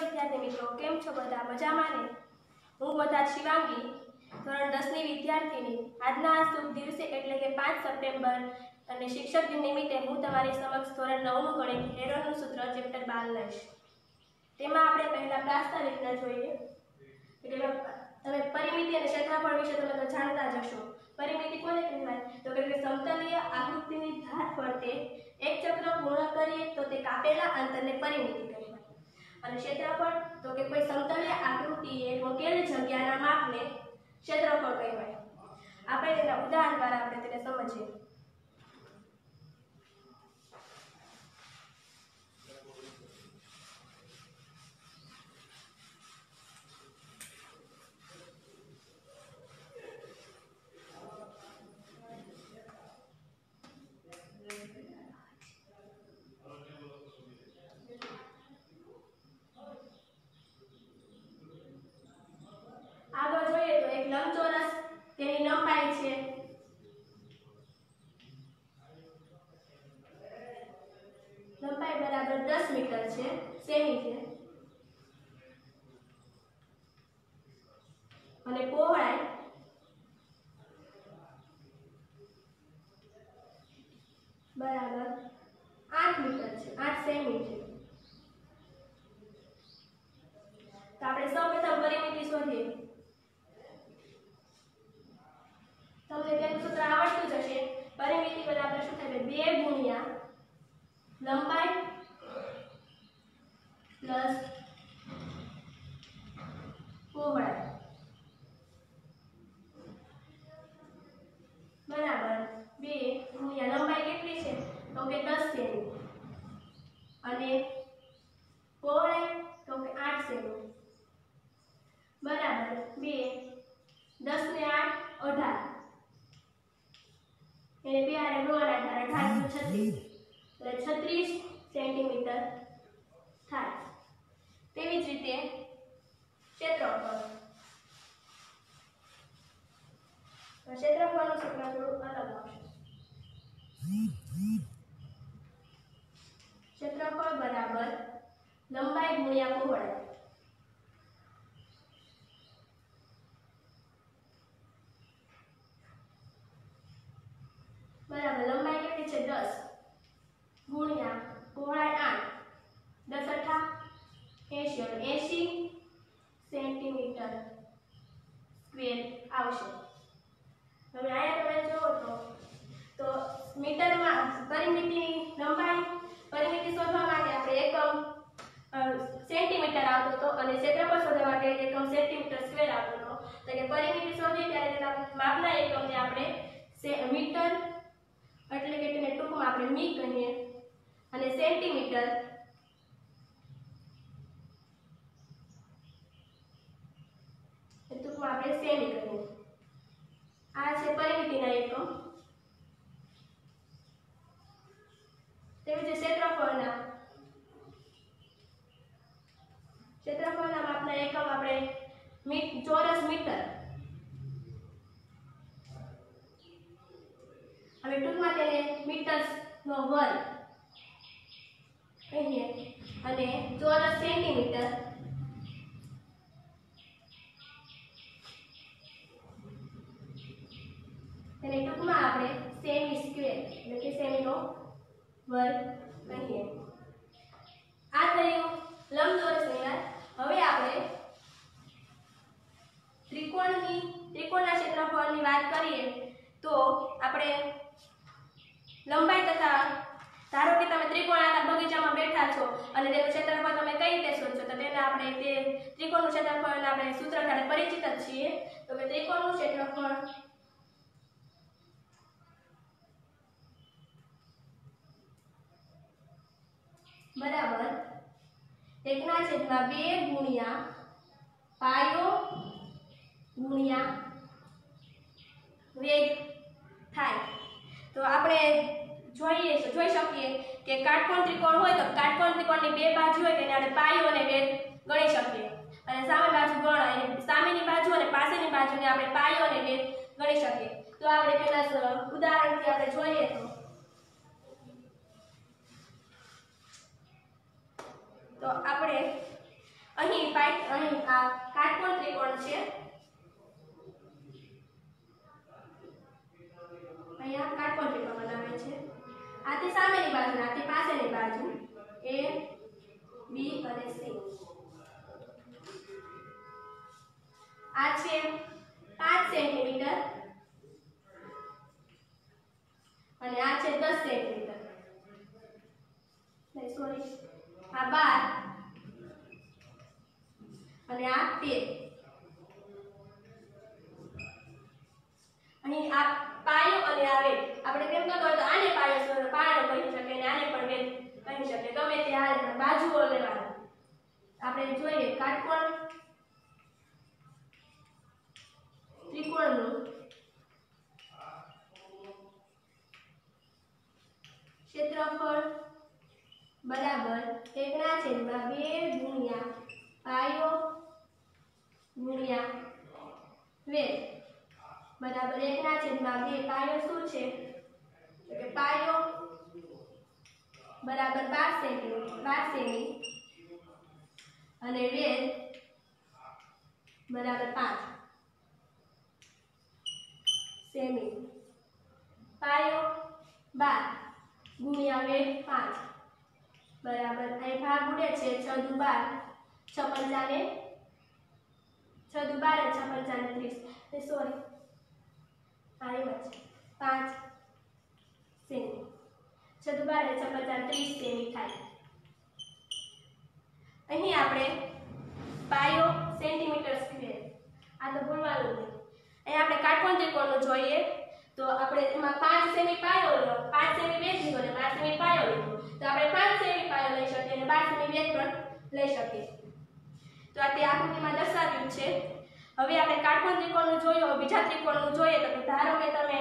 વિદ્યાર્થી મિત્રો, કેમ છો બધા? મજામાં ને? હું બધા શિવાંગી, ધોરણ દસની વિદ્યાર્થીની. આજના શુભ દિવસે એટલે કે પાંચ સપ્ટેમ્બર અને શિક્ષક દિન નિમિત્તે હું તમારી સમક્ષ ધોરણ નવનું ગણિત હેરોનું સૂત્ર ચેપ્ટર બાર લઈશ. તેમાં આપણે પહેલા રીતના જોઈએ. એટલે તમે પરિમિતિ અને ક્ષેત્રફળ વિશે તમે તો જાણતા જ હશો. પરિમિતિ કોને કહેવાય? તો કે સમતલીય આકૃતિની ધાર ફરતે એક ચક્ર પૂર્ણ કરીએ તો તે કાપેલા અંતરને પરિમિતિ કહેવાય અને ક્ષેત્રફળ, તો કે કોઈ સમતલ્ય આકૃતિએ મૂકેલ જગ્યાના માપને ક્ષેત્રફળ કહેવાય. આપણે તેના ઉદાહરણ દ્વારા આપણે તેને સમજીએ આગળ જોઈએ તો એક લંબચોરસ તેની લંબાઈ છે લંબાઈ બરાબર 10 મીટર છે સેમી છે અને પહોળાઈ બરાબર 8 મીટર છે 8 સેમી છે તો આપણે સૌપ્રથમ પરિમિતિ શોધીએ તમને તેનું સૂત્ર આવડતું જ હશે પરિમિતિ બરાબર શું થાય બે ગુણ્યા લંબાઈ પ્લસ પહોળાઈ બરાબર બે ગુણ્યા લંબાઈ કેટલી છે તો કે દસ સેમી અને પહોળાઈ તો કે આઠ સેમી બરાબર બે દસ ને આઠ અઢાર એને બે ગુણવાના અઢાર અઢાર છત્રીસ. એટલે છત્રીસ સેન્ટીમીટર થાય. તેવી જ રીતે ક્ષેત્રફળ. ક્ષેત્રફળનું સૂત્ર થોડું અલગ આવશે. ક્ષેત્રફળ બરાબર લંબાઈ ગુણ્યા પહોળાઈ. બરાબર, લંબાઈ કેટલી છે? દસ. ગુણ્યા પહોળાઈ આઠ. દસ અઠા એંશી. એટલે એંશી સેન્ટીમીટર સ્ક્વેર આવશે. હવે અહીંયા તમે જુઓ તો તો મીટરમાં પરિમિતિની લંબાઈ, પરિમિતિ શોધવા માટે આપણે એકમ સેન્ટીમીટર આવતો હતો અને ક્ષેત્રફળ શોધવા માટે એકમ સેન્ટીમીટર સ્ક્વેર આવતો હતો. તો કે પરિમિતિ શોધી ત્યારે તેના માપના એકમને આપણે મીટર એટલે કે તેને ટૂંકમાં આપણે મી કહીએ. અને સેન્ટીમીટર ટૂંકમાં આપણે સેમી કહીએ આ છે પરિમિતિના એકમ તેવી રીતે ક્ષેત્રફળના ક્ષેત્રફળના માપના એકમ આપણે મી ચોરસ મીટર હવે ટૂંકમાં તેને મીટર્સનો વર્ગ કહીએ અને ચોરસ સેન્ટીમીટર તેને ટૂંકમાં આપણે સેમી સ્ક્વેર એટલે કે સેમીનો વર્ગ કહીએ આ થયું લંબચોરસ વિનાર હવે આપણે ત્રિકોણની ત્રિકોણના ક્ષેત્રફળની વાત કરીએ તો આપણે લંબાઈ તથા ધારો કે તમે ત્રિકોણાકાર બગીચામાં બેઠા છો અને તેનું ક્ષેત્રફળ તમે કઈ રીતે શોધશો તો તેને આપણે તે ત્રિકોણનું આપણે સૂત્ર સાથે પરિચિત જ છીએ. તો કે ત્રિકોણનું ક્ષેત્રફળ બરાબર એકના છેદમાં બે ગુણ્યા પાયો ગુણ્યા વેગ થાય. તો આપણે જોઈએ જોઈ શકીએ કે કાટકોણ ત્રિકોણ હોય તો કાટકોણ ત્રિકોણની બે બાજુ હોય તેને આપણે પાયો અને વેગ ગણી શકીએ. અને સામે બાજુ ગણ અને સામેની બાજુ અને પાસેની બાજુને આપણે પાયો અને વેગ ગણી શકીએ. તો આપણે પેલા ઉદાહરણથી આપણે જોઈએ તો. તો આપણે અહીં પાઈ અહીં આ કાટકોણ ત્રિકોણ છે. અહીંયા કાટકોણ ત્રિકોણ બનાવે છે. આથી સામેની બાજુ આ આથી પાછળની બાજુ, એ, બી અને સી. આ છે 5 સેન્ટીમીટર. અને આ છે 10 સેન્ટીમીટર. નહીં સોરી આ 12 અને આ 13 વેદ પાંચ. બરાબર. અહીં ભાગ ઉડે છે છ દુ બાર છ પંચાને છ દુ બાર છ પંચાને ત્રીસ. એ સોરી એમ જ છે. પાંચ સેમી. છ બાર છ પંચાને ત્રીસ સેમી થાય. અહીં આપણે પાયો સેન્ટીમીટર સ્ક્વેર. આ તો ભૂલવાનું નહીં અહીં આપણે કાટકોણ ત્રિકોણનું જોઈએ. તો આપણે એમાં પાંચ સેમી પાયો લો પાંચ સેમી વેધ લીધો અને 5 સેમી પાયો લીધો તો આપણે પાંચ સેમી પાયો લઈ શકીએ અને બાર સેમી બેઝ પણ લઈ શકીએ. તો આ તે આકૃતિમાં દર્શાવ્યું છે. હવે આપણે કાટકોણ ત્રિકોણનું જોયું બીજા ત્રિકોણનું જોઈએ. તો ધારો કે તમે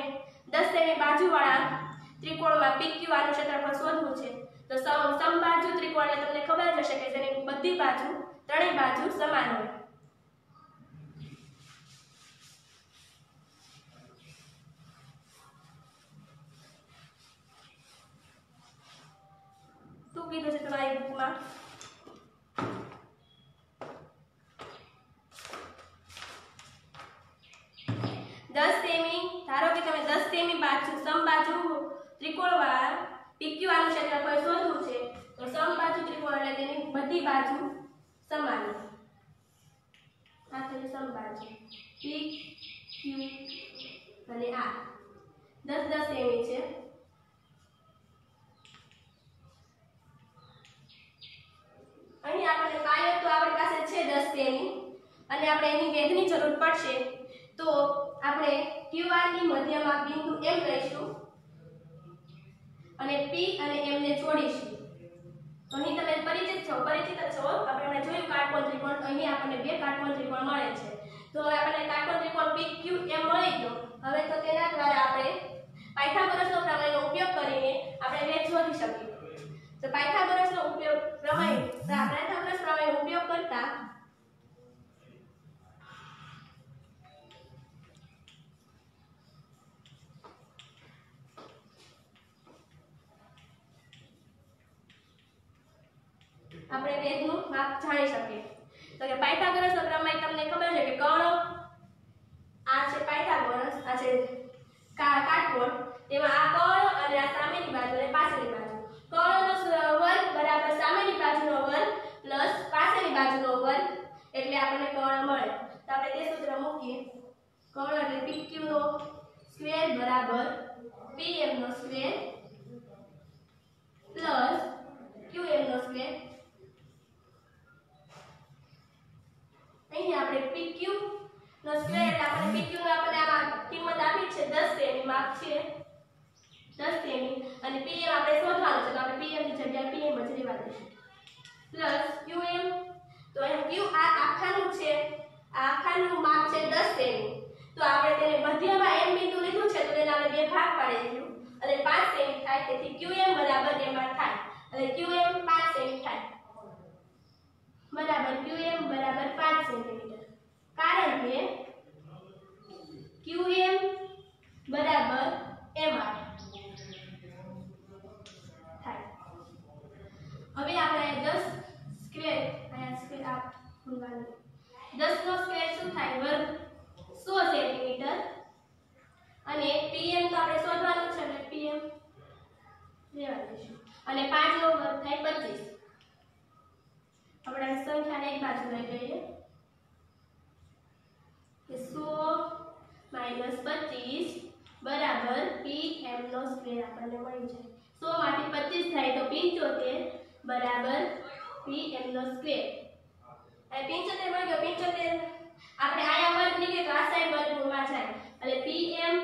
દસ સેમી બાજુવાળા ત્રિકોણમાં PQ આનું ક્ષેત્રફળ શોધવું છે. તો સમ, સમબાજુ ત્રિકોણ એટલે તમને ખબર જ હશે કે જેની બધી બાજુ ત્રણેય બાજુ સમાન હોય. શું દો છો તમારી બુકમાં દસ સેમી ધારો કે તમે દસ સેમી બાજુ સમબાજુ ત્રિકોણવાળા PQ આનું ક્ષેત્રફળ શોધવું છે તો સમબાજુ ત્રિકોણ એટલે તેની બધી બાજુ સમાન આ બાજુ સમબાજુ ક્યુ અને આ દસ દસ સેમી છે અહીં આપણને પાયો તો આપણી પાસે છે 10 તેની. અને આપણે એની વેધની જરૂર પડશે. તો આપણે QR ની મધ્યમાં બિંદુ M લઈશું. અને P અને M ને જોડીશું. અહીં તમે પરિચિત છો પરિચિત છો. આપણે હમણાં જોયું કાટકોણ ત્રિકોણ, અહીં આપણને બે કાટકોણ ત્રિકોણ મળે છે. તો હવે આપણને કાટકોણ ત્રિકોણ PQ એમ મળી ગયો. હવે તો તેના દ્વારા આપણે પાયથાગોરસનો પ્રમેયનો ઉપયોગ કરીને આપણે વેધ શોધી શકીએ. તો પાયથાગોરસનો ઉપયોગ પ્રમેય, તો પાયથાગોરસ પ્રમેયનો ઉપયોગ કરતા. આપણે વેદનું માપ જાણી શકીએ. તો કે પાયથાગોરસનો પ્રમેય તમને ખબર છે કે કર્ણ આ છે પાયથાગોરસ આ છે કા- કાટકોણ તેમાં આ કર્ણ અને આ સામેની બાજુ અને પાછળની બાજુ કર્ણનો સ- વર્ગ બરાબર સામેની બાજુનો વર્ગ પ્લસ પાછળની બાજુનો વર્ગ એટલે આપણને કર્ણ મળે તો આપણે તે સૂત્ર મૂકીએ કર્ણ એટલે PQ નો બરાબર PM નો સ્ક્વેર પ્લસ QM નો સ્ક્વેર અહીં આપણે PQ નો સ્ક્વેર એટલે આપણે PQ નો આપણે આ કિંમત આપી છે 10 સેમી માપ છે. 10 સેમી અને PM આપણે શોધવાનું છે, તો આપણે PM ની જગ્યાએ PM જ લેવા દઈશું. પ્લસ QM તો અહીં Q આ આખાનું છે, આ આખાનું માપ છે 10 સેમી તો આપણે તેને મધ્યમાં M બિંદુ લીધું છે તો તેને આપણે બે ભાગ પાડી દીધું અને 5 એમ થાય, તેથી QM બરાબર એમાં થાય. અને QM 5 સેમી થાય બરાબર QM બરાબર 5 સેન્ટીમીટર કારણ કે QM બરાબર MR થાય હવે આપણે 10 સ્ક્વેર અહીંયા સ્ક્વેર આ મળી જાય સો માંથી પચીસ થાય તો પંચોતેર બરાબર પી એમ નો સ્ક્વેર અને પંચોતેર મળી ગયો પંચોતેર આપણે આયા વર્ગ નીકળે તો આ સાઈડ વર્ગમૂળમાં જાય એટલે પી એમ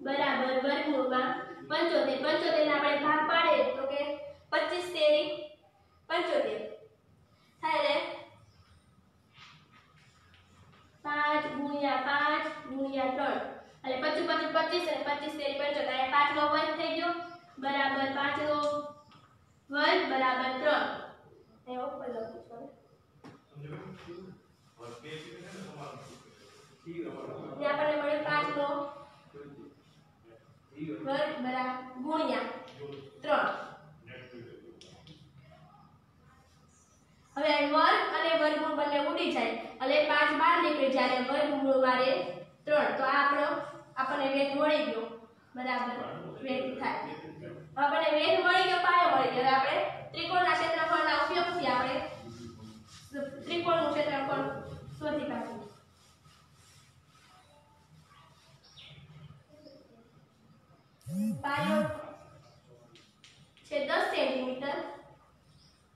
બરાબર વર્ગમૂળમાં પંચોતેર પંચોતેર ને આપણે ભાગ પાડે તો કે પચીસ તેરી પંચોતેર થાય એટલે પાંચ ગુણ્યા પાંચ ગુણ્યા ત્રણ એટલે પચીસ પચીસ પચીસ અને પચીસ તેરી પંચોતેર અહીંયા પાંચ નો વર્ગ થઈ ગયો, બરાબર પાંચનો વર્ગ બરાબર ત્રણ. એ ઉપર લખું છું આપણને મળ્યું પાંચ નો વર્ગ બરાબર ગુણ્યા ત્રણ. હવે વર્ગ અને વર્ગમૂળ બંને ઉડી જાય. એટલે પાંચ બહાર નીકળી જ્યારે અને વર્ગમૂળ મારે ત્રણ. તો આ આપણો આપણને વેધ મળી ગયો. બરાબર? વેધ થાય. આપણને વેધ મળી ગયો પાયો મળી ગયો. આપણે ત્રિકોણના ક્ષેત્રફળના ઉપયોગથી આપણે ત્રિકોણનું ક્ષેત્રફળ શોધી કાઢીએ. પાયો છે દસ સેન્ટીમીટર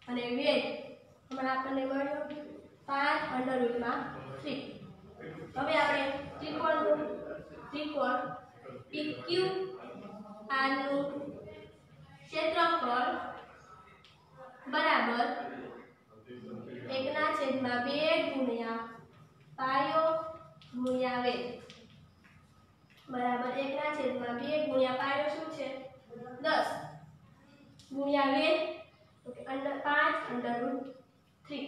અને વેધ હમણાં આપણને મળ્યો પાંચ અંડર રૂટમાં થ્રી હવે આપણે ત્રિકોણનું ત્રિકોણ PQ આનું ક્ષેત્રફળ બરાબર એકના છેદમાં બે ગુણ્યા પાયો ગુણ્યા વેદ બરાબર એકના છેદમાં બે ગુણ્યા પાયો શું છે? દસ. ગુણ્યા વેદ તો અંડર પાંચ, અંડર રૂટ થ્રી.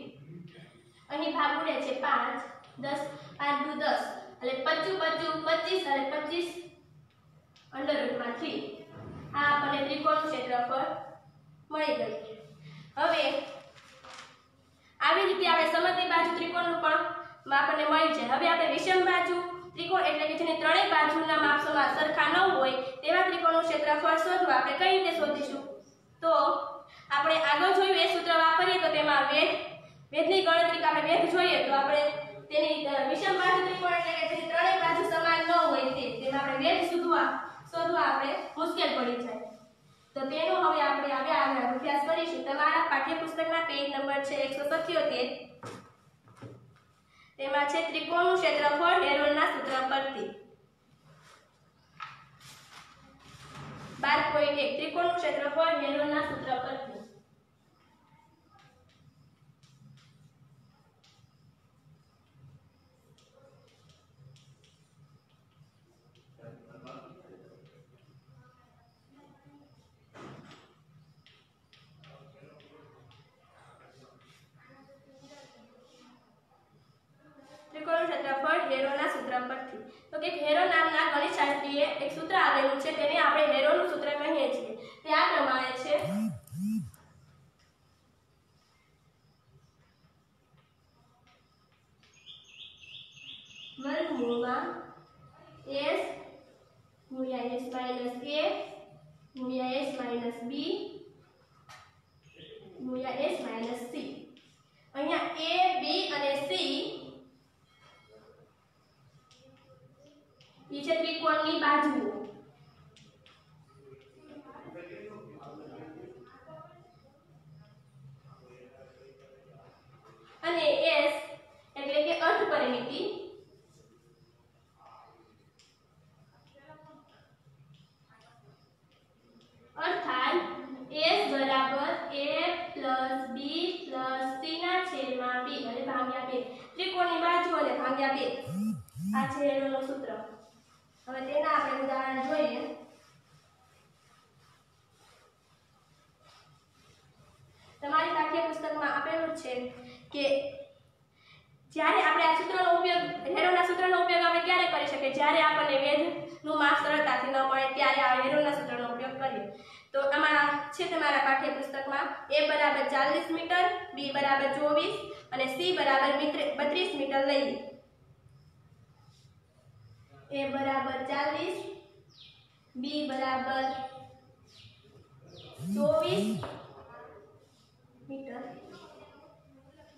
અહીં ભાગ છે પાંચ, દસ, પાંચ દુ દસ. એટલે પચું પચું પચીસ અને પચીસ અંડર રૂટમાં થ્રી આ આપણને ત્રિકોણનું ક્ષેત્રફળ મળી ગયું હવે આવી રીતે આપણે સમગ્ર બાજુ ત્રિકોણનું પણ આપણને મળી જાય. હવે આપણે વિષમ બાજુ ત્રિકોણ એટલે કે જેની ત્રણેય બાજુના માપ સમાન સરખા ન હોય તેવા ત્રિકોણનું ક્ષેત્રફળ શોધવા આપણે કઈ રીતે શોધીશું? તો આપણે આગળ જોયું એ સૂત્ર વાપરીએ તો તેમાં વેધ વેધની ગણતરી આપણે વેધ જોઈએ તો આપણે તેની વિષમ બાજુ ત્રિકોણ એટલે કે જેની ત્રણેય બાજુ સમાન ન હોય તે. તેમાં આપણે વેધ શોધવા શોધવા આપણે મુશ્કેલ પડી જાય. તો તેનો હવે આપણે હવે આગળ અભ્યાસ કરીશું. તમારા પાઠ્યપુસ્તકના પેજ નંબર છે એકસો સત્યોતેર. તેમાં છે ત્રિકોણનું ક્ષેત્રફળ હેરોનના સૂત્ર પરથી બાર પોઈન્ટ એક. ત્રિકોણનું ક્ષેત્રફળ હેરોનના સૂત્ર પરથી ત્રિકોણનું ક્ષેત્રફળ હેરોના સૂત્ર પરથી તો કે હેરો નામના ગણિતશાસ્ત્રીએ એક સૂત્ર આપેલું છે તેને આપણે હેરોનું સૂત્ર કહીએ છીએ તે આ પ્રમાણે છે વર્ગમૂળમાં s ગુણ્યા s માઇનસ a ગુણ્યા s માઇનસ b ગુણ્યા s minus c a b અને c નીચે ત્રિકોણની બાજુઓ અને s એટલે કે અર્ધ પરિમિતિ અર્થાત s બરાબર a b c ના છેદમાં b અને ભાગ્યા 2 ત્રિકોણની બાજુ અને ભાગ્યા બે આ છે એનું સૂત્ર. હવે તેના આપણે ઉદાહરણ જોઈએ. તમારી પાઠ્યપુસ્તકમાં આપેલું છે કે જ્યારે આપણે આ સૂત્રનો ઉપયોગ, હેરોના સૂત્રનો ઉપયોગ આપણે ક્યારે કરી શકીએ? જ્યારે આપણને વેધનું માપ સરળતાથી ન મળે, ત્યારે આ હેરોના સૂત્રનો ઉપયોગ કરીએ. તો આમાં છે તમારા પાઠ્યપુસ્તકમાં એ બરાબર ચાલીસ મીટર, બી બરાબર ચોવીસ અને સી બરાબર બત્રીસ મીટર લઈએ a બરાબર ચાલીસ, બી બરાબર ચોવીસ મીટર.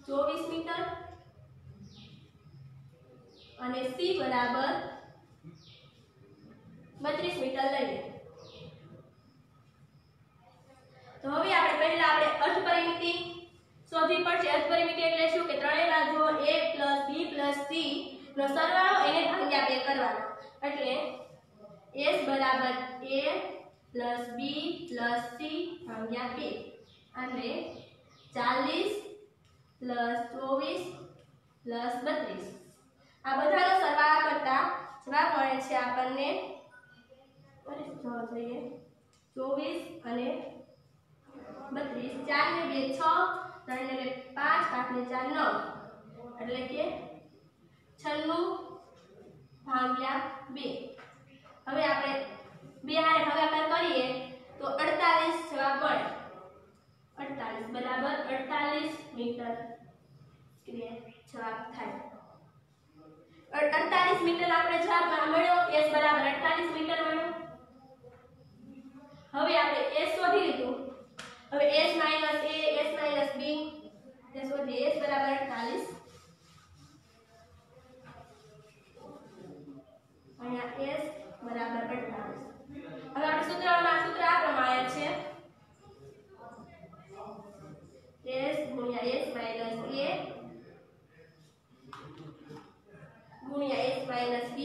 ચોવીસ મીટર. અને સી બરાબર બત્રીસ મીટર લઈએ. તો હવે આપણે પહેલા આપણે અર્ધ પરિમિતિ શોધવી પડશે. અર્ધ એટલે શું? કે ત્રણેય બાજુઓ a b c નો સરવાળો એને ભાગ્યા બે કરવાનો. એટલે s બરાબર a b c ભાગ્યા 2 એટલે 40 24 32 આ બધાનો સરવાળા કરતા જવાબ મળે છે આપણને જોઈએ. ચોવીસ અને બત્રીસ. ચાર ને બે છ ત્રણ ને બે પાંચ પાંચ ને ચાર નવ. એટલે કે છન્નું ભાગ્યા બે. હવે આપણે બે હારે ભાગાકાર કરીએ તો અડતાલીસ જવાબ મળે. અડતાલીસ બરાબર અડતાલીસ મીટર સ્ક્વેર જવાબ થાય. અડ- અડતાલીસ મીટર આપણે જવાબ મળ્યો. S બરાબર અડતાલીસ મીટર મળ્યો. હવે આપણે s શોધી લીધું. હવે s minus a, s minus b. તે શોધીએ s બરાબર 48 અહીંયા s બરાબર 48 હવે આપણે સૂત્રમાં સૂત્ર આ પ્રમાણે છે. S ગુણ્યા s માઇનસ ગુણ્યા s માઇનસ b.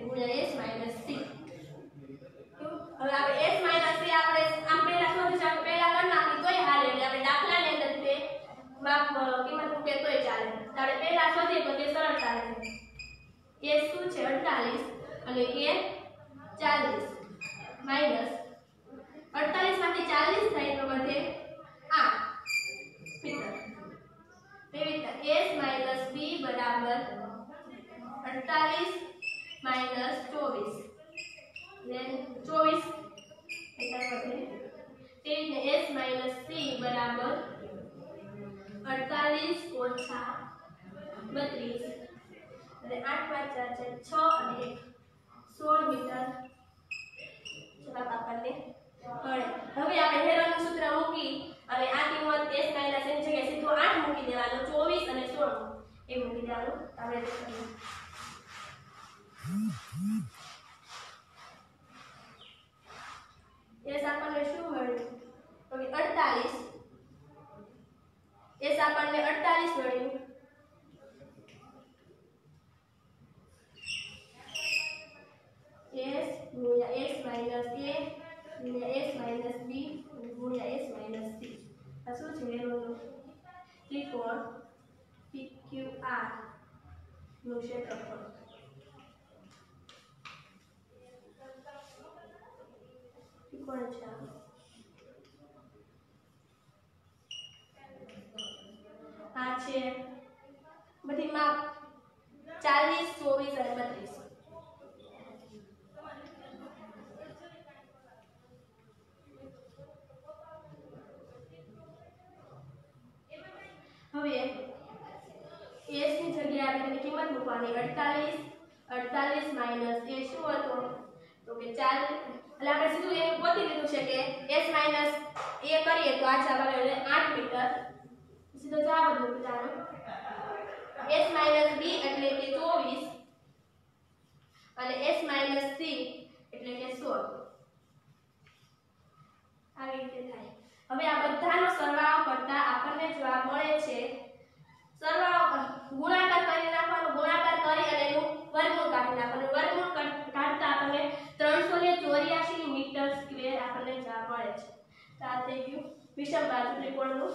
ગુણ્યા s માઇનસ c. હવે આપણે s માઇનસ c આપણે આમ પહેલા પહેલા કરી નાખી તોય આપણે દાખલાની અંદર માપ કિંમત મૂકે તોય ચાલે. તારે પહેલા શોધીએ તો તે સરળતા રહે. S શું છે? 48 અને એ 40 માઇનસ 48 માંથી 40 થાય તો વધે 8 મીટર. એવી રીતે s માઇનસ b બરાબર 48 માઇનસ 24 then 24 એટલે વધે. તે રીતે s માઇનસ c બરાબર 48 ઓછા 32 અને 8 પાંચ ચાર છે 6 અને 1 16 મીટર. જવાબ આપણને મળે. હવે આપણે હેરાનું સૂત્ર મૂકી અને આ કિંમત s માઇનસ એની જગ્યાએ સીધો 8 મૂકી દેવાનો 24 અને 16 એ મૂકી દેવાનું. આપણે એસ આપણને શું મળ્યું? તો કે 48 એસ આપણને 48 મળ્યું. એસ ગુણ્યા એસ માઇનસ એ ગુણ્યા એસ માઇનસ બી ગુણ્યા એસ માઇનસ સી આ શું છે? એનું ત્રિકોણ પી ક્યુ આરનું ક્ષેત્રફળ. ત્રિકોણ છે છે બધી માપ. ચાલીસ, ચોવીસ અને બત્રીસ. હવે s ની જગ્યાએ આપણે તેની કિંમત મૂકવાની 48 48 માઇનસ એ શું હતો તો કે 4 એટલે આપણે સીધું એ ગોતી લીધું છે કે s માઇનસ a કરીએ તો આ જવાબ આવે 8 મીટર સીધો જવાબ જ મૂકી દેવાનો s માઇનસ b એટલે કે 24 અને s માઇનસ c એટલે કે 16 આવી રીતે થાય હવે આ બધાનો સરવાળો કરતા આપણને જવાબ મળે છે. સરવાળો ગુણાકાર કરી નાખવાનો, ગુણાકાર કરી અને એનું વર્ગમૂળ કાઢી નાખવાનું. વર્ગમૂળ કાઢ- કાઢતા આપણને 384 મીટર સ્ક્વેર આપણને જવાબ મળે છે. તો આ થઈ ગયું વિષમ બાજુ ત્રિકોણનું.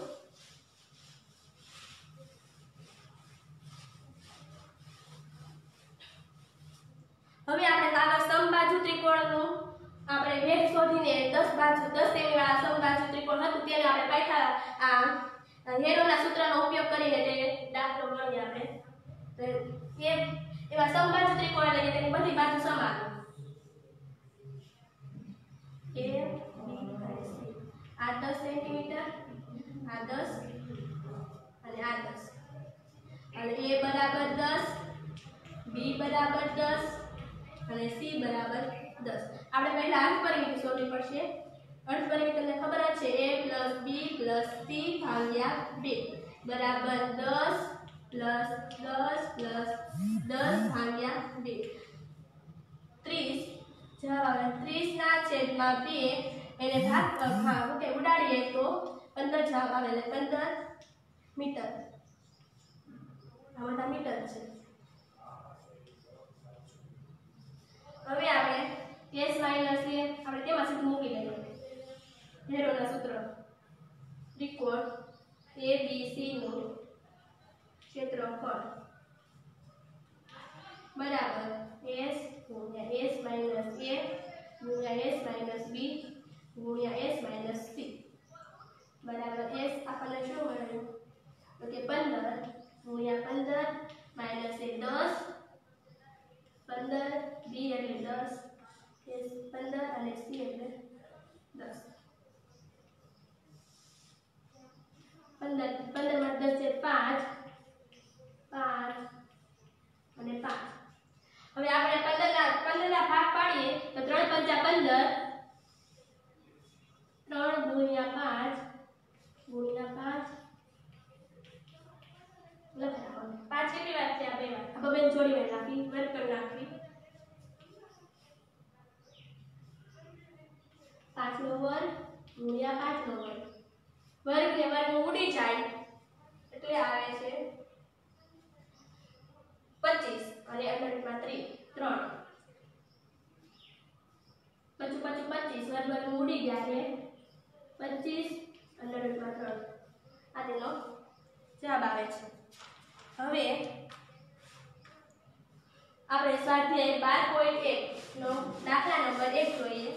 હવે આપણે કાગળ સમબાજુ ત્રિકોણનું. આપણે વેગ શોધીને 10 બાજુ 10 સેમી વાળા સમબાજુ ત્રિકોણ હતું તેને આપણે આ હેરોના સૂત્રનો ઉપયોગ કરીને તે દાખલો ગણીએ આપણે. તો એ એવા સમબાજુ ત્રિકોણ એટલે કે તેની બધી બાજુ સમાન. આ દસ સેન્ટીમીટર, આ દસ, અને આ દસ. અને એ બરાબર દસ, બી બરાબર દસ, અને સી બરાબર 10 આપણે પહેલા અર્ધ પરિમિતિ શોધવી પડશે. અર્ધ પરિમિતિ તમને ખબર જ છે, a b c ભાગ્યા 2 બરાબર 10 10 10 10 ભાગ્યા 2 30 જવાબ આવે 30 ના છેદમાં 2 એને ભાગ ભા- ઉડાડીએ તો પંદર જવાબ આવે, એટલે પંદર મીટર. આ બધા મીટર છે. હવે આપણે s માઇનસ એ આપણે તેમાં સીધું મૂકી દઈએ હેરોના સૂત્ર ત્રિકોણ એ બી સી નું ક્ષેત્રફળ બરાબર એસ ગુણ્યા એસ માઇનસ એ ગુણ્યા એસ માઇનસ બી ગુણ્યા એસ માઇનસ સી બરાબર એસ આપણને શું મળ્યું તો કે પંદર ગુણ્યા પંદર માઇનસ એ દસ પંદર બી એટલે દસ એસ પંદર અને સી એટલે દસ પંદર પંદરમાં દસ છે પાંચ પાંચ અને પાંચ હવે આપણે પંદરના પંદરના ભાગ પાડીએ તો ત્રણ પંચા પંદર ત્રણ ગુણ્યા પાંચ ગુણ્યા પાંચ લખવાનું પાંચ કેટલી વાત છે આ બે વાત આ બેન જોડી વાત નાખી વર્ગ કરી નાખી પાંચનો વર્ગ ગુણ્યા પાંચનો વર્ગ વર્ગ ને વર્ગ ઉડી જાય એટલે આવે છે પચીસ અને અંડરરૂટમાં ત્રીસ ત્રણ. પચું પચું પચીસ વર્ગ વર્ગ ઉડી ગયા છે. પચીસ અંડરરૂટમાં ત્રણ. આ તેનો જવાબ આવે છે. હવે આપણે સ્વાધ્યાય બાર પોઈન્ટ એક નો દાખલા નંબર એક જોઈએ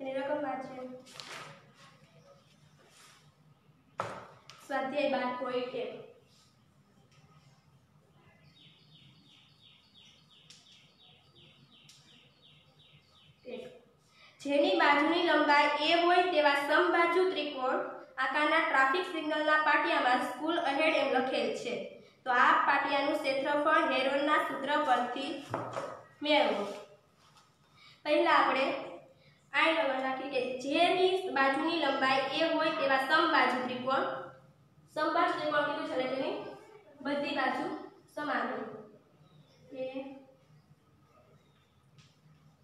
એની રકમ વાંચીએ સ્વાધ્યાય બાર પોઈન્ટ એક એક. જેની બાજુની લંબાઈ a હોય તેવા સમબાજુ ત્રિકોણ આકારના ટ્રાફિક સિગ્નલના પાટિયામાં સ્કૂલ અહેડ એમ લખેલ છે. તો આ પાટિયાનું ક્ષેત્રફળ હેરોનના સૂત્ર પરથી મેળવો. પહેલા આપણે આઈ લગન રાખી કે જેની બાજુની લંબાઈ a હોય તેવા સમબાજુ ત્રિકોણ. સમબાજુ ત્રિકોણ કીધું છે તેની બધી બાજુ સમાન હોય. a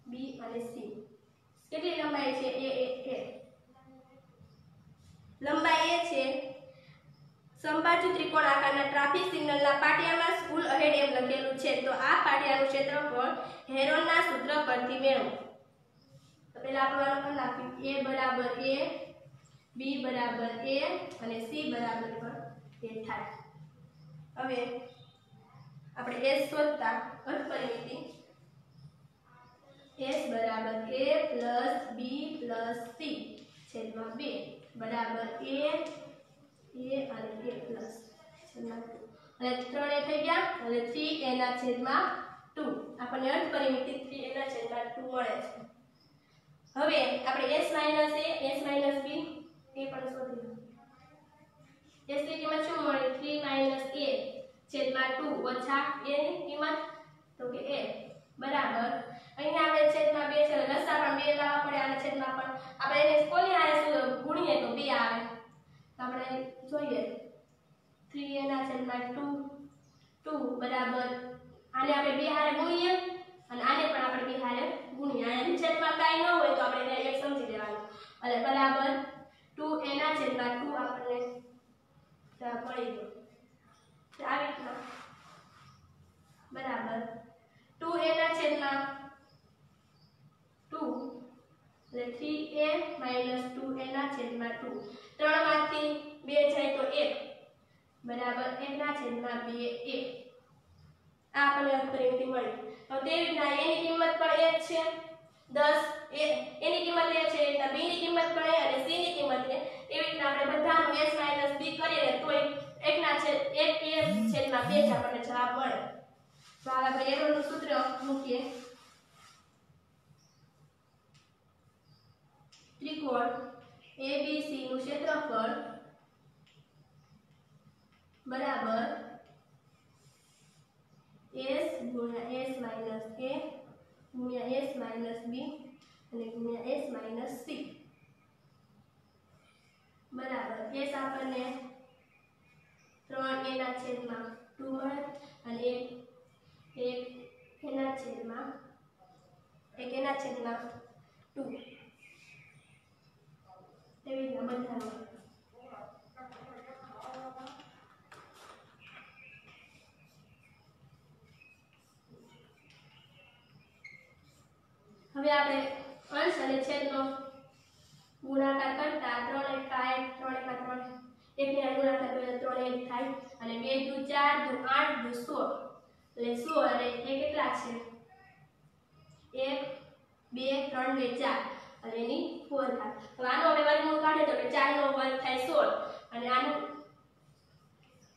બી અને સી. કેટલી લંબાઈ છે? એ એ એ. લંબાઈ એ છે સમબાજુ ત્રિકોણ આકારના ટ્રાફિક સિગ્નલના પાટિયામાં સ્કૂલ અહેડ એમ લખેલું છે. તો આ પાટિયાનું ક્ષેત્રફળ હેરોનના સૂત્ર પરથી મેળવો. તો પહેલા આપણે આનું નાખ્યું એ બરાબર એ, બી બરાબર એ અને સી બરાબર પણ એ થાય. હવે આપણે એ શોધતા અર્થ પરિમિતિ s બરાબર a plus b plus c છેદમાં બે. બરાબર a a અને a પ્લસ. છેદમાં 2 અને ત્રણ એ થઈ ગયા અને 3 a ના છેદમાં ટુ. આપણને અર્ધ પરિમિતિ 3 a ના છેદમાં ટુ મળે છે. હવે આપણે s minus a s minus b એ પણ શોધી s ની કિંમત શું મળી? થ્રી માઇનસ a છેદમાં ટુ ઓછા એ ની કિંમત. તો કે a બરાબર. અહીંયા આપણે છેદમાં બે છે લસા પણ બે લાવવા પડે અને છેદમાં પણ. આપણે એને કોની આને ગુણીએ તો બે આવે. તો આપણે જોઈએ. 3a ના છેદમાં 2 2 બરાબર. આને આપણે બે હારે ગુણીએ, અને આને પણ આપણે બે હારે ગુણીએ. આને છેદમાં કાંઈ ન હોય તો આપણે એને એક સમજી લેવાનું. અને બરાબર 2a ના છેદમાં 2 આપણને મળી ગયો. આવી રીતના. બરાબર. 2a ના છેદમાં 2 એટલે 3a 2a ના છેદમાં 2 ત્રણમાંથી બે જાય તો 1 બરાબર? 1 ના છેદમાં 2 a. આ આપણને પરિમિતિ મળી. હવે તે રીતના a ની કિંમત પણ 1 છે. 10 એ. એની કિંમત એ છે એટલે b ની કિંમત પણ એ અને c ની કિંમત એ. એવી રીતના આપણે બધાનું s b કરીએ તોય 1 ના છેદ 1 a છેદમાં 2 જ આપણને જવાબ મળે. તો હવે આપણે સૂત્ર મૂકીએ. ત્રિકોણ ABC નું ક્ષેત્રફળ બરાબર S ગુણ્યા S માઇનસ A ગુણ્યા S માઇનસ B અને ગુણ્યા S માઇનસ C. બરાબર. એસ આપણને ત્રણ એના છેદમાં ટુ મળે અને એક એક એના છેદમાં, એક એના છેદમાં ટુ હવે આપણે અંશ અને છેદનો ગુણાકાર કરતા ત્રણ એકા એક ત્રણ એકા. ત્રણ એકને ગુણાકાર કરીએ ત્રણ એક થાય. અને બે દુ ચાર દુ આઠ દુ સોળ. એટલે સોળ અને એ કેટલા છે? એક, બે, ત્રણ ને ચાર. અને એની ફોર થાય તો આનો હવે વર્ગમૂળ કાઢે તો કે ચાર નો વર્ગ થાય સોળ. અને આનું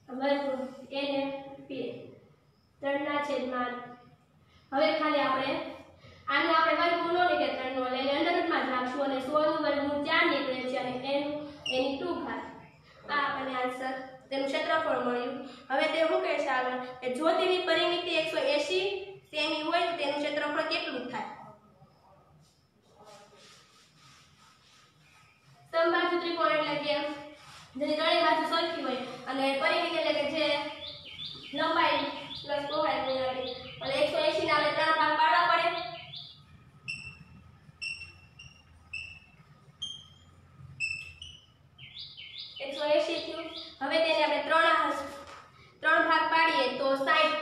વર્ગમૂળ એને બે ત્રણના છેદમાં હવે ખાલી આપણે આનું આપણે વર્ગમૂળ નો નીકળે 3 નો લઈને અંડરરૂટમાં જ રાખશું અને 16 નું વર્ગમૂળ ચાર નીકળે છે અને એનું એની ટુ ઘાત. આ આપણને આન્સર તેનું ક્ષેત્રફળ મળ્યું. હવે તે શું કહે છે આગળ? કે જો તેની પરિમિતિ એકસો એસી સેમી હોય તો તેનું ક્ષેત્રફળ કેટલું થાય? સમબાજુ ત્રિકોણ એટલે કે જેની ત્રણેય બાજુ સરખી હોય અને પરિમિત એટલે કે જે લંબાઈ પ્લસ પહોળાઈ ગુણ્યા અને એકસો એસી ના આપણે ત્રણ ભાગ પાડવા પડે. એકસો એસી થયું. હવે તેને આપણે ત્રણ ત્રણ ભાગ પાડીએ તો સાઠ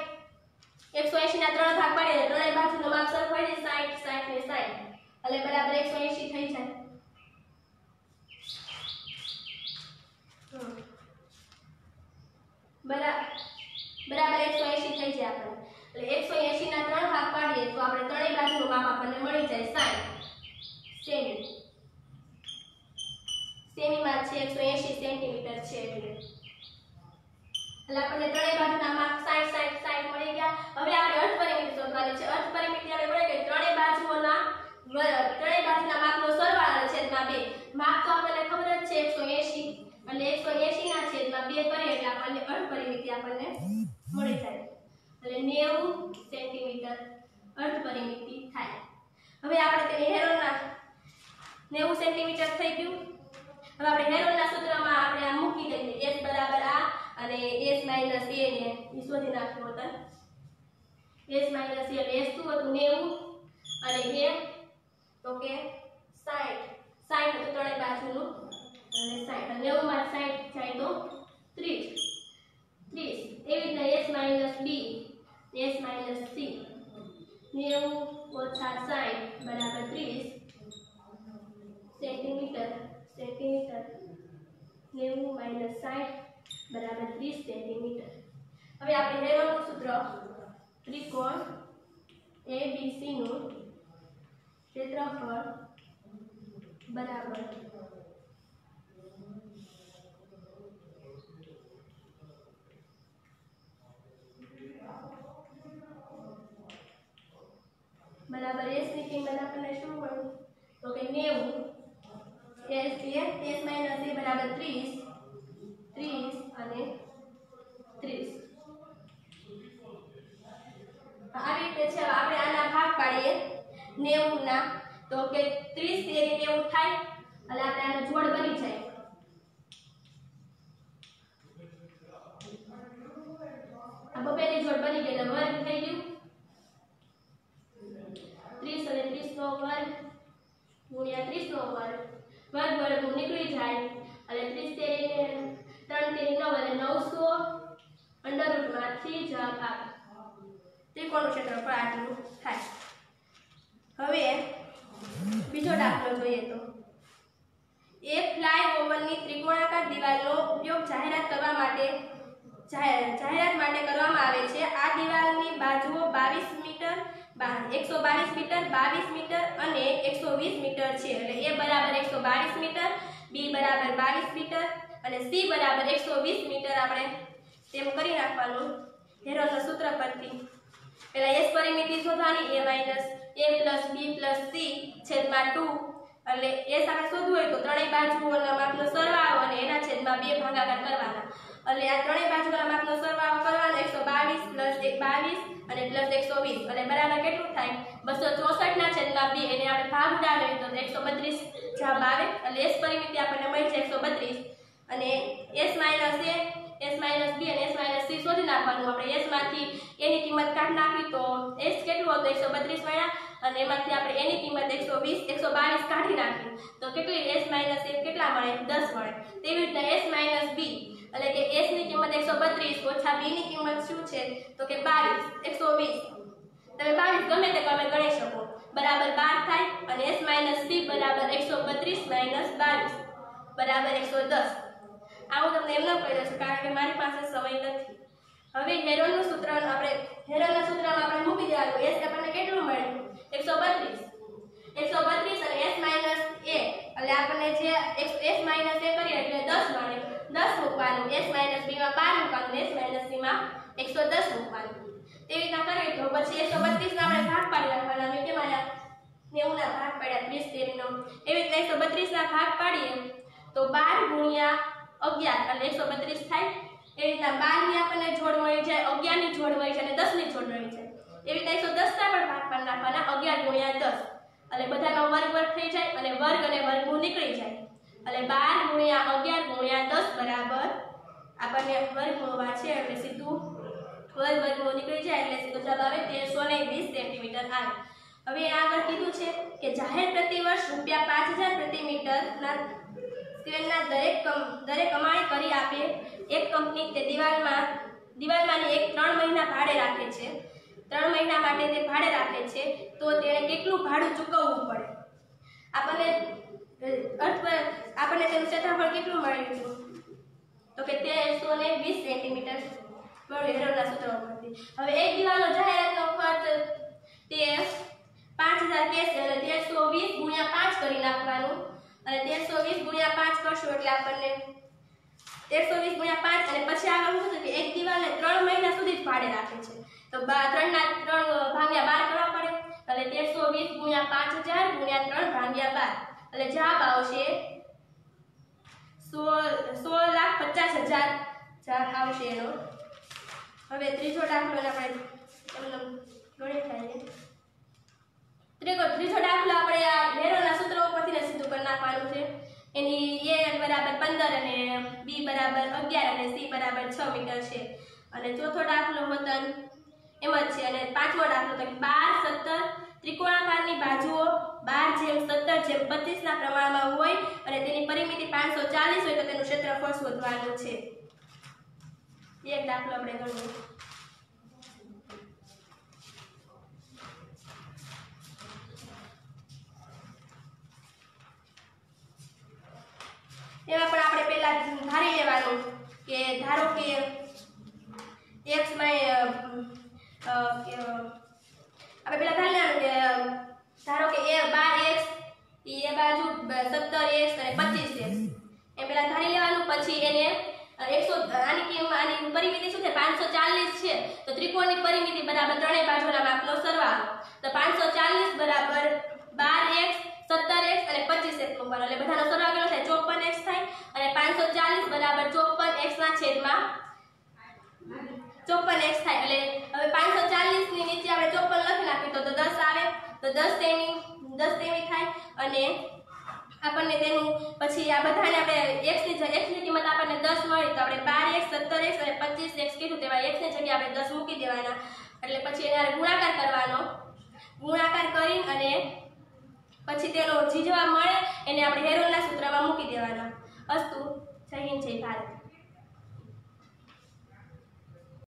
એકસો ના ત્રણ ભાગ પાડીએ ત્રણેય બાજુનો માપ સરખો હોય ને સાઠ સાઠ ને સાઠ એટલે બરાબર એકસો એસી થઈ જાય હમ. બરા- બરાબર એકસો એસી થઈ જાય આપણે. એટલે એકસો એસી ના ત્રણ ભાગ પાડીએ તો આપણે ત્રણેય બાજુનું માપ આપણને મળી જાય સાઠ સેમી. સેમીમાં છે એકસો એસી સેન્ટીમીટર છે એટલે. એટલે આપણને ત્રણેય બાજુના માપ સાઠ સાઠ સાઠ મળી ગયા. હવે આપણે અર્ધ પરિમિતિ શોધવાની છે. અર્ધ પરિમિતિ આપણે મળે કે ત્રણેય બાજુઓના ત્રણેય બાજુના માપનો સરવાળો છેદમાં બે માપ તો આપણને ખબર જ છે એકસો એસી એટલે એકસો એસી ના છેદમાં બે કરીએ એટલે આપણને અર્ધ પરિમિતિ આપણને મળી જાય એટલે નેવું સેન્ટીમીટર અર્ધ પરિમિતિ થાય. હવે આપણે તેની હેરોના નેવું સેન્ટીમીટર થઈ ગયું. હવે આપણે હેરોનના સૂત્રમાં આપણે આ મૂકી દઈએ. s બરાબર આ અને s a ને એ શોધી નાખ્યું હતું s a એટલે s શું હતું? 90 અને a તો કે 60 60 હતું ત્રણેય બાજુનું અને 60 અને 90 માં 60 જાય તો 30 30 એવી રીતના s b s c. 90 ઓછા 60 બરાબર 30 સેન્ટીમીટર સેન્ટીમીટર. નેવું માઇનસ સાઠ બરાબર ત્રીસ સેન્ટીમીટર. હવે આપણે લેવાનું સૂત્ર ત્રિકોણ એ બી સીનું ક્ષેત્રફળ બરાબર બરાબર એસ કિંમત આપણને શું મળ્યું તો કે નેવું. S A S minus A બરાબર ત્રીસ. ત્રીસ અને ત્રીસ. આવી રીતે છે આપણે આના ભાગ પાડીએ. નેવું ના તો કે ત્રીસ તેરી નેવું થાય, એટલે આપણે આનો જોડ બની જાય. આ બબેની જોડ બની ગઈ, એટલે વર્ગ થઈ ગયું ત્રીસ અને ત્રીસ નો ગુણ્યા ત્રીસ નો વર્ગ. વર્ગ વર્ગ નીકળી જાય. અને ત્રીસ તેરી ત્રણ તેરી નવ નવસો અંડર રૂટમાંથી જવાબ આવે ત્રિકોણનું ક્ષેત્રફળ થાય. હવે બીજો દાખલો જોઈએ તો. એક ફ્લાય ઓવરની ત્રિકોણાકાર દિવાલનો ઉપયોગ જાહેરાત કરવા માટે જાહેરાત માટે કરવામાં આવે છે. આ દિવાલની બાજુઓ બાવીસ મીટર એકસો બાવીસ મીટર બાવીસ મીટર અને એકસો વીસ મીટર છે. એટલે એ બરાબર એકસો બાવીસ મીટર, બી બરાબર બાવીસ મીટર અને સી બરાબર એકસો વીસ મીટર આપણે તેમ કરી નાખવાનું. હેરોના સૂત્ર પરથી. પહેલા એસ પરિમિતિ શોધવાની a માઇનસ a પ્લસ બી પ્લસ સી છેદમાં ટુ. એટલે એસ આપણે શોધવું હોય તો ત્રણેય બાજુઓના માપનો સરવાળો અને એના છેદમાં બે ભાગાકાર કરવાના. એટલે આ ત્રણેય બાજુના માપનો સરવાળો કરવાનો, એકસો બાવીસ પ્લસ એક બાવીસ અને પ્લસ એકસો વીસ. અને બરાબર કેટલું થાય? બસો ચોસઠ ના છેદમાં બે. એને આપણે ભાગ ઉડાડીએ તો એકસો બત્રીસ જવાબ આવે. એટલે એસ પરિમિતિ આપણને મળી છે એકસો બત્રીસ. અને S minus A S minus B અને એસ માઇનસ સી શોધી નાખવાનું. આપણે એસમાંથી એની કિંમત કાઢી નાખવી તો એસ કેટલું હતું? એકસો બત્રીસ મળ્યા અને એમાંથી આપણે એની કિંમત એકસો વીસ, એકસો બાવીસ કાઢી નાખી. તો કેટલી? એસ માઇનસ એ કેટલા મળે? દસ મળે. તેવી રીતના એસ માઇનસ બી એટલે કે s ની કિંમત એકસો બત્રીસ, ઓછા બી ની કિંમત શું છે? તો કે બાવીસ, એકસો વીસ. તમે બાવીસ ગમે તે તમે ગણી શકો. બરાબર બાર થાય અને માઇનસ બી બરાબર એકસો બત્રીસ માઇનસ બાવીસ. બરાબર એકસો દસ. આવું તમને એમ ન કહી દઉં કારણ કે મારી પાસે સમય નથી. હવે હેરોનનું સૂત્ર આપણે હેરોનના સૂત્રમાં આપણે મૂકી દેવાનું. S આપણને કેટલું મળે એકસો બત્રીસ એકસો બત્રીસ અને એસ માઇનસ એ, એટલે આપણને જે માઇનસ એ કરીએ એટલે દસ મળે દસ મૂકવાનું. એસ b માં બાર મૂકવાનું એસ માઇનસ સીમાં એકસો દસ મૂકવાનું. તેવી રીતના કરીએ તો પછી એકસો બત્રીસના આપણે ભાગ પાડી રાખવાના. અમે કેમ આયા 90 ના ભાગ પાડ્યા? 20 13 નો એવી રીતના એકસો બત્રીસના ભાગ પાડીએ તો બાર ગુણ્યા અગિયાર, એટલે એકસો બત્રીસ થાય. એવી રીતના બારની આપણને જોડ મળી જાય, અગિયારની જોડ મળી જાય અને દસની જોડ મળી જાય. એવી રીતના એકસો દસના પણ ભાગ પાડી નાખવાના અગિયાર ગુણ્યા દસ. એટલે બધાનો વર્ગ વર્ગ થઈ જાય અને વર્ગ અને વર્ગમૂળ નીકળી જાય. એટલે બાર ગુણ્યા અગિયાર ગુણ્યા દસ બરાબર આપણને વર્ગમૂળ છે. એટલે સીધું વર્ગ વર્ગમૂળ નીકળી જાય એટલે સીધો જવાબ આવે તેરસો ને વીસ સેન્ટીમીટર આવે. હવે આગળ કીધું છે કે જાહેર પ્રતિવર્ષ રૂપિયા પાંચ હજાર પ્રતિ મીટરના સિવાયના દરેક દરેક કમાણી કરી આપે. એક કંપની તે દિવાલમાં, દિવાલમાંની એક ત્રણ મહિના ભાડે રાખે છે. ત્રણ મહિના માટે તે ભાડે રાખે છે. તો તેણે કેટલું ભાડું ચૂકવવું પડે. આપણને અર્થ આપણને તેનું ક્ષેત્રફળ કેટલું મળ્યું હતું તો કે તેરસો ને વીસ સેન્ટીમીટર હેરોના સૂત્રો હવે એક દિવાલનો જાહેરાતનો ખર્ચ તે પાંચ હજાર કહેશે અને તેરસો વીસ ગુણ્યા પાંચ કરી નાખવાનું. અને તેરસો વીસ ગુણ્યા પાંચ કરશું એટલે આપણને તેરસો વીસ ગુણ્યા પાંચ, અને પછી આગળ શું છે કે એક દિવાલને ત્રણ મહિના સુધી જ ભાડે રાખે છે. તો બા, ત્રણના ત્રણ ભાગ્યા બાર કરવા પડે. એટલે તેરસો વીસ ગુણ્યા પાંચ હજાર ગુણ્યા ત્રણ ભાગ્યા બાર. એટલે જવાબ આવશે સોળ લાખ પચાસ હજાર. જવાબ આવશે એનો. હવે ત્રીજો દાખલો આપણે એમને ગણી થાય ત્રીજો ત્રીજો દાખલો આપણે આ નેરોના સૂત્રો ઉપરથી સીધું કરી નાખવાનું છે. એની એ બરાબર પંદર અને બી બરાબર અગિયાર અને સી બરાબર છ મીટર છે. અને ચોથો દાખલો વતન એમ જ છે. અને પાંચમો દાખલો તો બાર સત્તર ત્રિકોણાકારની બાજુઓ બાર જેમ સત્તર જેમ પચીસના પ્રમાણમાં હોય અને તેની પરિમિતિ પાંચસો ચાલીસ હોય તો તેનું ક્ષેત્રફળ શોધવાનું છે. એક દાખલો આપણે ગણીએ. એમાં પણ આપણે પહેલા ધારી લેવાનું કે ધારો કે x માં અ, અ, કે, અ, આપણે પેલા ધારી કે ધારો કે એ બાર એક્સ એ બાજુ સત્તર એક્સ અને પચીસ એક્સ એ પેલા ધારી લેવાનું, પછી એને એકસો, આની કિંમત આની પરિમિતિ શું છે? પાંચસો ચાલીસ છે. તો ત્રિકોણની પરિમિતિ બરાબર ત્રણેય બાજુના માપનો સરવાળો. તો પાંચસો ચાલીસ બરાબર બાર એક્સ સત્તર એક્સ અને પચીસ એક્સ મૂકવાનો. એટલે બધાનો સરવાળો કેટલો થાય? ચોપન એક્સ થાય. અને પાંચસો ચાલીસ બરાબર ચોપન એક્સના છેદમાં ચોપન એક્સ થાય, એટલે હવે પાંચસો ચાલીસની નીચે આપણે ચોપન લખી નાખી તો દસ આવે, તો દસ તેમી દસ તેમી થાય, અને આપણને તેનું પછી આ બધાને આપણે એક્સની કિંમત આપણને દસ મળી, તો આપણે બાર એક્સ સત્તર એક્સ અને પચીસ એક્સ કીધું તેમાં એક્સ જગ્યાએ આપણે દસ મૂકી દેવાના. એટલે પછી એને ગુણાકાર કરવાનો. ગુણાકાર કરી અને પછી તેનો જે જવાબ મળે, એને આપણે હેરોનના સૂત્રમાં મૂકી દેવાના. અસ્તુ, જય હિન્દ, જય ભારત.